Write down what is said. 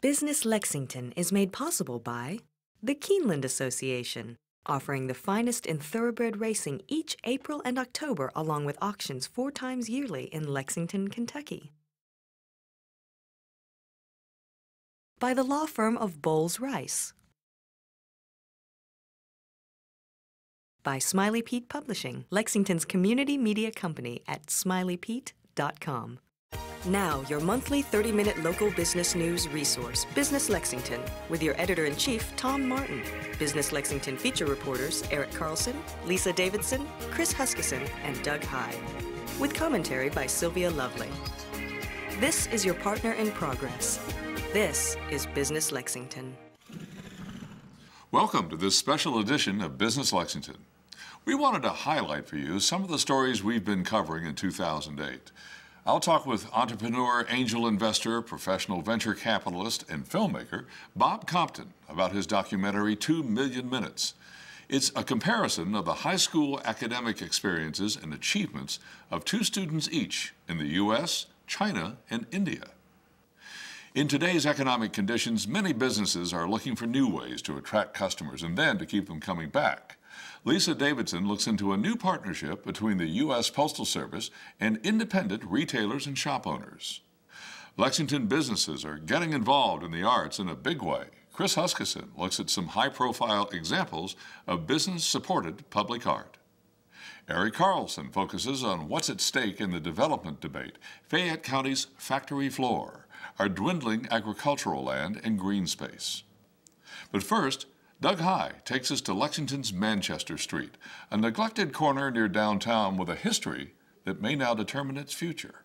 Business Lexington is made possible by the Keeneland Association, offering the finest in thoroughbred racing each April and October, along with auctions four times yearly in Lexington, Kentucky. By the law firm of Bowles Rice. By Smiley Pete Publishing, Lexington's community media company at smileypete.com. Now, your monthly 30 minute local business news resource, Business Lexington, with your editor in chief, Tom Martin. Business Lexington feature reporters Eric Carlson, Lisa Davidson, Chris Huskisson, and Doug High. With commentary by Sylvia Lovely. This is your partner in progress. This is Business Lexington. Welcome to this special edition of Business Lexington. We wanted to highlight for you some of the stories we've been covering in 2008. I'll talk with entrepreneur, angel investor, professional venture capitalist, and filmmaker Bob Compton about his documentary Two Million Minutes. It's a comparison of the high school academic experiences and achievements of two students each in the U.S., China, and India. In today's economic conditions, many businesses are looking for new ways to attract customers and then to keep them coming back. Lisa Davidson looks into a new partnership between the U.S. Postal Service and independent retailers and shop owners. Lexington businesses are getting involved in the arts in a big way. Chris Huskisson looks at some high profile examples of business supported public art. Eric Carlson focuses on what's at stake in the development debate Fayette County's factory floor, our dwindling agricultural land and green space. But first, Doug High takes us to Lexington's Manchester Street, a neglected corner near downtown with a history that may now determine its future.